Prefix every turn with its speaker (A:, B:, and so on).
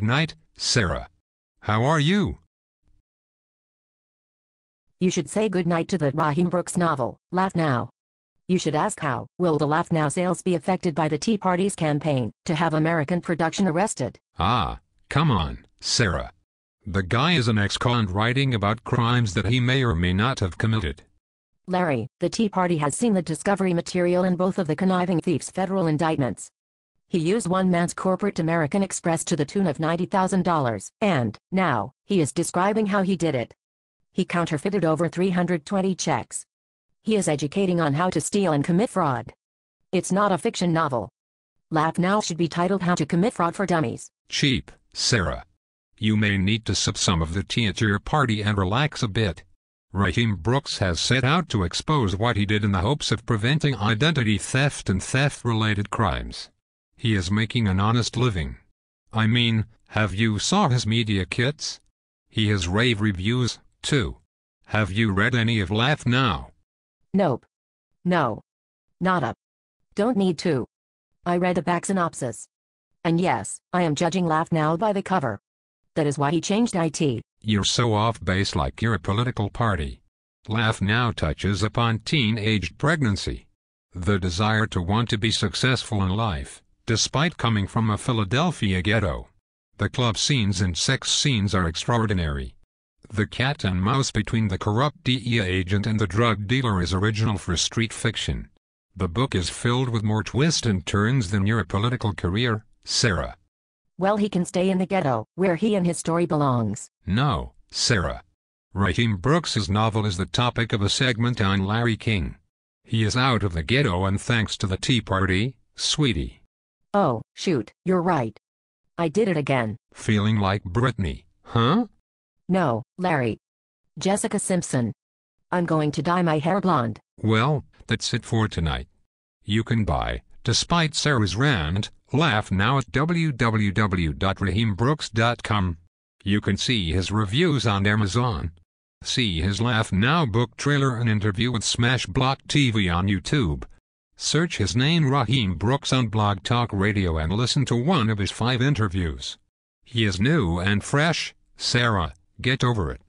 A: Gnight, Sarah. How are you?
B: You should say goodnight to the Rahiem Brooks novel, Laugh Now. You should ask how will the Laugh Now sales be affected by the Tea Party's campaign to have American production arrested?
A: Ah, come on, Sarah. The guy is an ex-con writing about crimes that he may or may not have committed.
B: Larry, the Tea Party has seen the discovery material in both of the conniving thieves' federal indictments. He used one man's corporate American Express to the tune of $90,000, and, now, he is describing how he did it. He counterfeited over 320 checks. He is educating on how to steal and commit fraud. It's not a fiction novel. Laugh Now should be titled How to Commit Fraud for Dummies.
A: Cheap, Sarah. You may need to sip some of the tea at your party and relax a bit. Rahiem Brooks has set out to expose what he did in the hopes of preventing identity theft and theft-related crimes. He is making an honest living. I mean, have you saw his media kits? He has rave reviews, too. Have you read any of Laugh Now?
B: Nope. No. Not up. Don't need to. I read the back synopsis. And yes, I am judging Laugh Now by the cover. That is why he changed IT.
A: You're so off base like you're a political party. Laugh Now touches upon teenage pregnancy. The desire to want to be successful in life, despite coming from a Philadelphia ghetto. The club scenes and sex scenes are extraordinary. The cat and mouse between the corrupt DEA agent and the drug dealer is original for street fiction. The book is filled with more twists and turns than your political career, Sarah.
B: Well, he can stay in the ghetto, where he and his story belongs.
A: No, Sarah. Rahiem Brooks's novel is the topic of a segment on Larry King. He is out of the ghetto and thanks to the Tea Party, sweetie.
B: Oh, shoot, you're right. I did it again.
A: Feeling like Britney, huh?
B: No, Larry. Jessica Simpson. I'm going to dye my hair blonde.
A: Well, that's it for tonight. You can buy, despite Sarah's rant, Laugh Now at www.rahiembrooks.com. You can see his reviews on Amazon. See his Laugh Now book trailer and interview with Smash Block TV on YouTube. Search his name Rahiem Brooks on Blog Talk Radio and listen to one of his five interviews. He is new and fresh, Sarah, get over it.